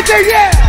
Right there, yeah.